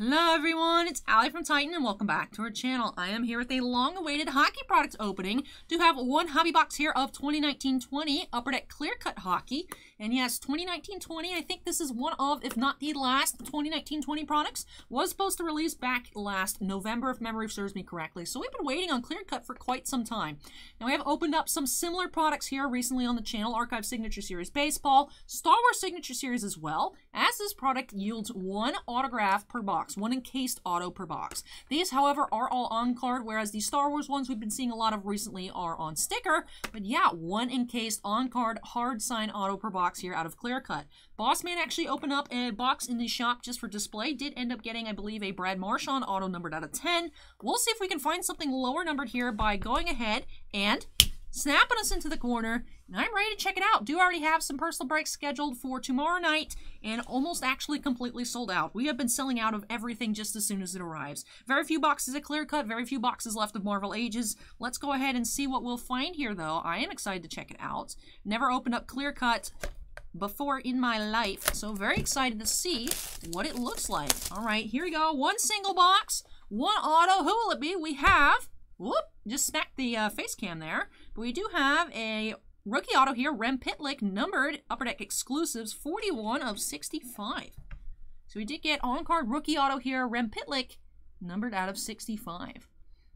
Hello everyone, it's Ally from Titan and welcome back to our channel. I am here with a long-awaited hockey products opening. Do have one hobby box here of 2019-20 Upper Deck Clear Cut Hockey. And yes, 2019-20, I think this is one of, if not the last 2019-20 products. Was supposed to release back last November, if memory serves me correctly. So we've been waiting on Clear Cut for quite some time. Now we have opened up some similar products here recently on the channel. Archive Signature Series Baseball, Star Wars Signature Series as well, as this product yields one autograph per box box, one encased auto per box. These, however, are all on card, whereas the Star Wars ones we've been seeing a lot of recently are on sticker. But yeah, one encased on card hard sign auto per box here out of Clear Cut. Bossman actually opened up a box in the shop just for display. Did end up getting, I believe, a Brad Marchand auto numbered out of 10. We'll see if we can find something lower numbered here by going ahead and snapping us into the corner, and I'm ready to check it out. Do already have some personal breaks scheduled for tomorrow night, and almost actually completely sold out. We have been selling out of everything just as soon as it arrives. Very few boxes of Clear Cut, very few boxes left of Marvel Ages. Let's go ahead and see what we'll find here, though. I am excited to check it out. Never opened up Clear Cut before in my life, so very excited to see what it looks like. All right, here we go. One single box, one auto. Who will it be? We have Whoop! Just smacked the uh, face cam there. But we do have a rookie auto here, Rem Pitlick, numbered Upper Deck exclusives, 41 of 65. So we did get on-card rookie auto here, Rem Pitlick, numbered out of 65.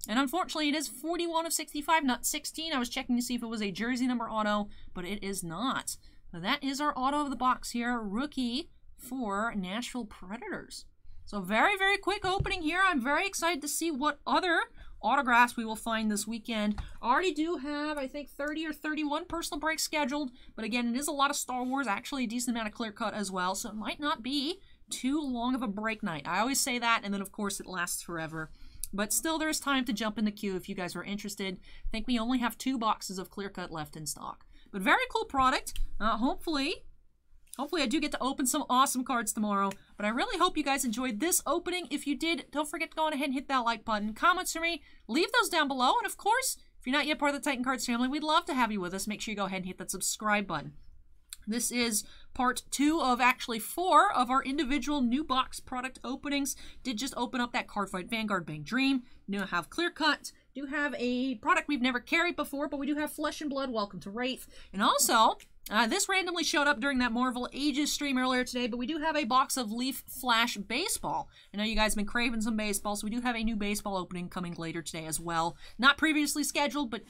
And unfortunately, it is 41 of 65, not 16. I was checking to see if it was a jersey number auto, but it is not. So that is our auto of the box here, rookie for Nashville Predators. So very, very quick opening here. I'm very excited to see what other autographs we will find this weekend. already do have, I think, 30 or 31 personal breaks scheduled, but again, it is a lot of Star Wars, actually a decent amount of clear cut as well, so it might not be too long of a break night. I always say that, and then of course it lasts forever. But still, there's time to jump in the queue if you guys are interested. I think we only have two boxes of clear cut left in stock. But very cool product. Uh, hopefully, Hopefully I do get to open some awesome cards tomorrow. But I really hope you guys enjoyed this opening. If you did, don't forget to go on ahead and hit that like button. Comments for me, leave those down below. And of course, if you're not yet part of the Titan Cards family, we'd love to have you with us. Make sure you go ahead and hit that subscribe button. This is part two of actually four of our individual new box product openings. Did just open up that Cardfight Vanguard Bang Dream. Now have Clear Cut. Do have a product we've never carried before, but we do have Flesh and Blood. Welcome to Rathe. And also, uh, this randomly showed up during that Marvel Ages stream earlier today, but we do have a box of Leaf Flash Baseball. I know you guys have been craving some baseball, so we do have a new baseball opening coming later today as well. Not previously scheduled, but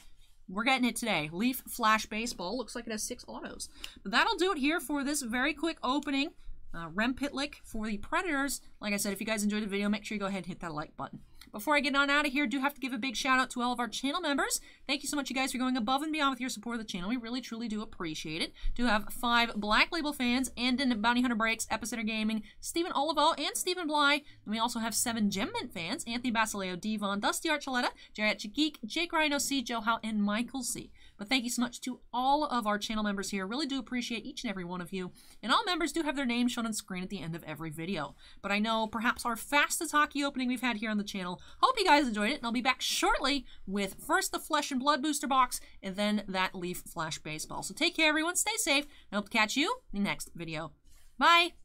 we're getting it today. Leaf Flash Baseball. Looks like it has six autos. But that'll do it here for this very quick opening. Uh, Rem Pitlick for the Predators. Like I said, if you guys enjoyed the video, make sure you go ahead and hit that like button. Before I get on out of here, do have to give a big shout out to all of our channel members. Thank you so much, you guys, for going above and beyond with your support of the channel. We really, truly do appreciate it. Do have five Black Label fans, and in Bounty Hunter Breaks, Epicenter Gaming, Stephen Olivo, and Stephen Bly. And we also have seven Gem Mint fans, Anthony Basileo, Devon, Dusty Archuleta, Jared Geek, Jake Rhino C, Joe Howe, and Michael C. But thank you so much to all of our channel members here. Really do appreciate each and every one of you. And all members do have their names shown on screen at the end of every video. But I know perhaps our fastest hockey opening we've had here on the channel. Hope you guys enjoyed it, and I'll be back shortly with first the Flesh and Blood booster box, and then that Leaf Flash Baseball. So take care, everyone. Stay safe, and I hope to catch you in the next video. Bye!